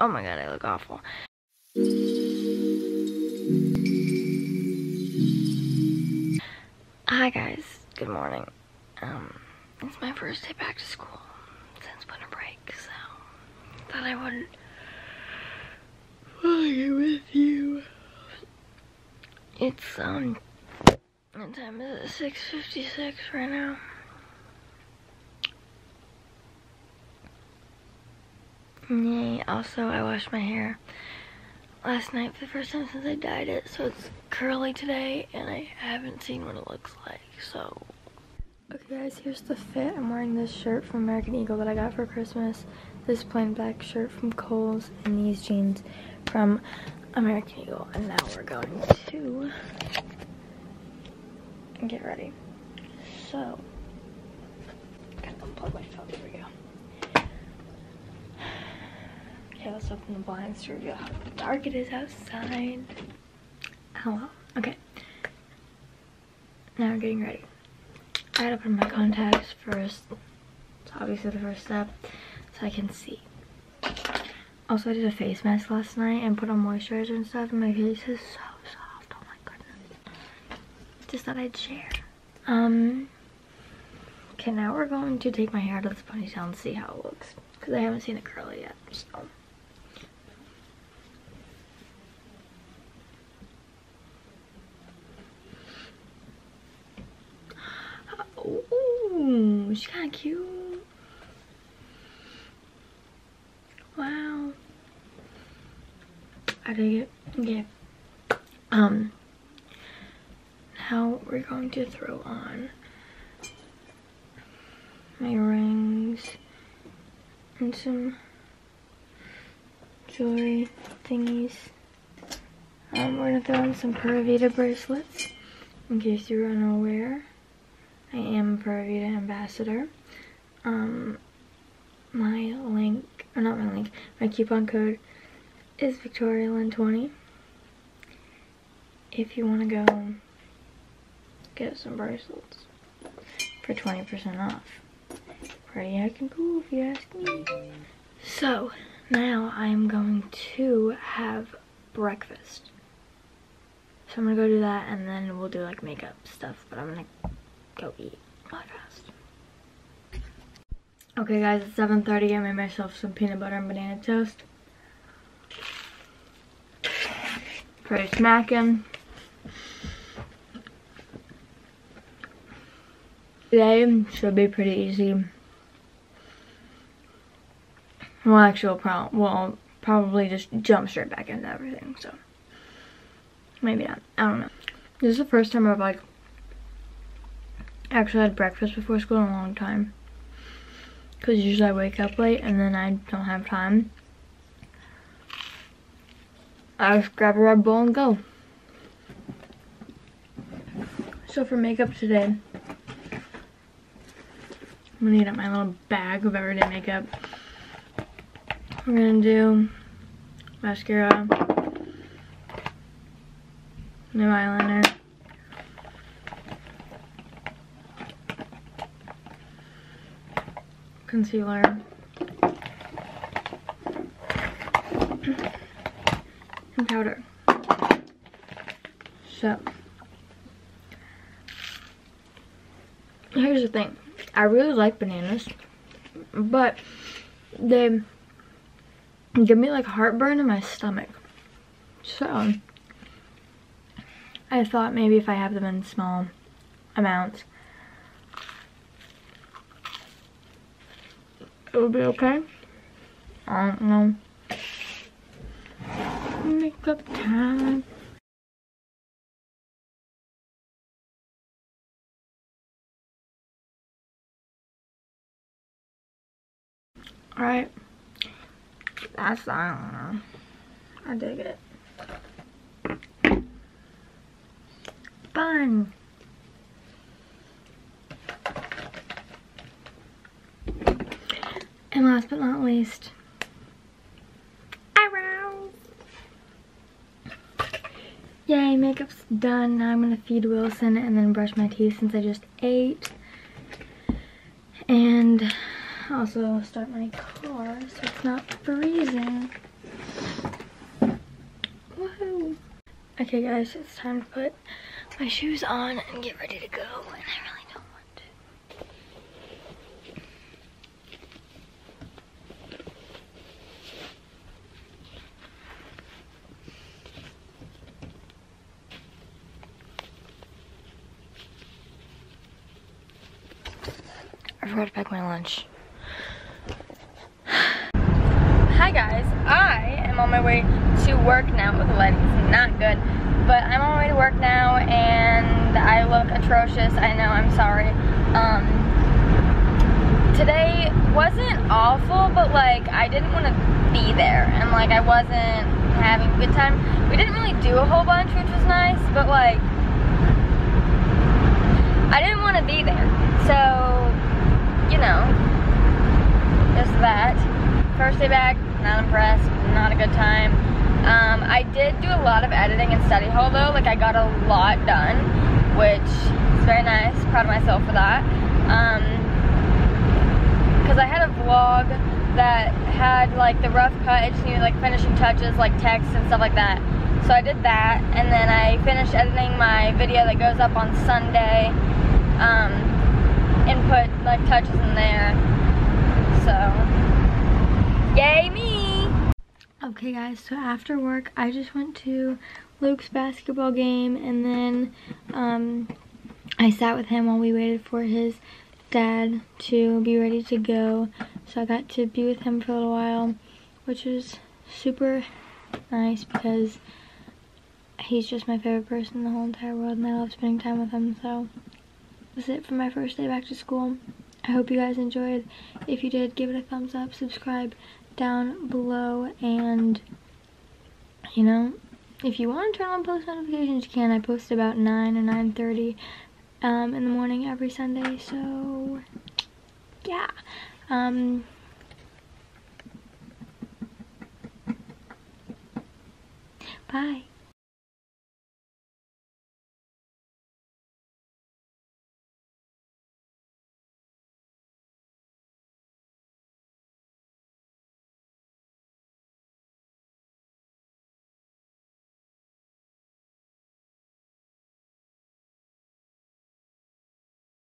Oh my god, I look awful. Hi guys, good morning. Um, it's my first day back to school since winter break, so thought I would fly with you. It's um, what time is it? 6:56 right now. Yay! Also, I washed my hair last night for the first time since I dyed it, so it's curly today, and I haven't seen what it looks like, so. Okay guys, here's the fit. I'm wearing this shirt from American Eagle that I got for Christmas, this plain black shirt from Kohl's, and these jeans from American Eagle. And now we're going to get ready. So, gotta unplug my phone, there we go. Okay, let's open the blinds to reveal how dark it is outside. Hello. Okay. Now we're getting ready. I had to put on my contacts first. It's obviously the first step, so I can see. Also, I did a face mask last night and put on moisturizer and stuff, and my face is so soft. Oh my goodness. Just thought I'd share. Um. Okay, now we're going to take my hair out of this ponytail and see how it looks. Because I haven't seen it curly yet, so. She's kind of cute. Wow. I dig it. Okay. Um. Now we're going to throw on my rings and some jewelry thingies. Um, we're gonna throw on some Pura Vida bracelets in case you are unaware. I am a Pura Vida ambassador. Um, my link, or not my link, my coupon code is VictoriaLynn20. If you want to go get some bracelets for 20% off. Pretty heckin' cool if you ask me. So, now I'm going to have breakfast. So I'm gonna go do that and then we'll do like makeup stuff, but I'm gonna go eat Okay guys, it's 7.30. I made myself some peanut butter and banana toast. Pretty smacking. Today should be pretty easy. Well, actually, we'll probably just jump straight back into everything, so. Maybe not. I don't know. This is the first time I've, like, actually had breakfast before school in a long time. Because usually I wake up late and then I don't have time. I just grab a Red Bull and go. So for makeup today, I'm gonna get up my little bag of everyday makeup. We're gonna do mascara, new eyeliner, concealer, and powder. So, here's the thing. I really like bananas, but they give me like heartburn in my stomach. So, I thought maybe if I have them in small amounts, it would be okay. I don't know. Makeup time. Alright. That's, I don't know. I dig it. Fun. And last but not least, eyebrows. Yay, makeup's done. Now I'm gonna feed Wilson and then brush my teeth since I just ate. And also start my car so it's not freezing. Okay guys, it's time to put my shoes on and get ready to go. Forgot to pack my lunch. Hi guys, I am on my way to work now. with the lighting's not good, but I'm on my way to work now and I look atrocious. I know, I'm sorry. Um, today wasn't awful, but like I didn't want to be there and like I wasn't having a good time. We didn't really do a whole bunch, which was nice, but like I didn't want to be there. So, you know, just that. First day back, not impressed, not a good time. Um, I did do a lot of editing in study hall though, like I got a lot done, which is very nice, proud of myself for that. Because um, I had a vlog that had like the rough cut, it just needed like finishing touches, like text and stuff like that. So I did that, and then I finished editing my video that goes up on Sunday, um, and put like touches in there, so Yay me! Okay guys, so after work I just went to Luke's basketball game and then um, I sat with him while we waited for his dad to be ready to go. So I got to be with him for a little while, which was super nice because he's just my favorite person in the whole entire world and I love spending time with him. So that's it for my first day back to school. I hope you guys enjoyed. If you did, give it a thumbs up, subscribe, down below and you know if you want to turn on post notifications you can i post about 9 or 9 30 um, in the morning every sunday so yeah um, bye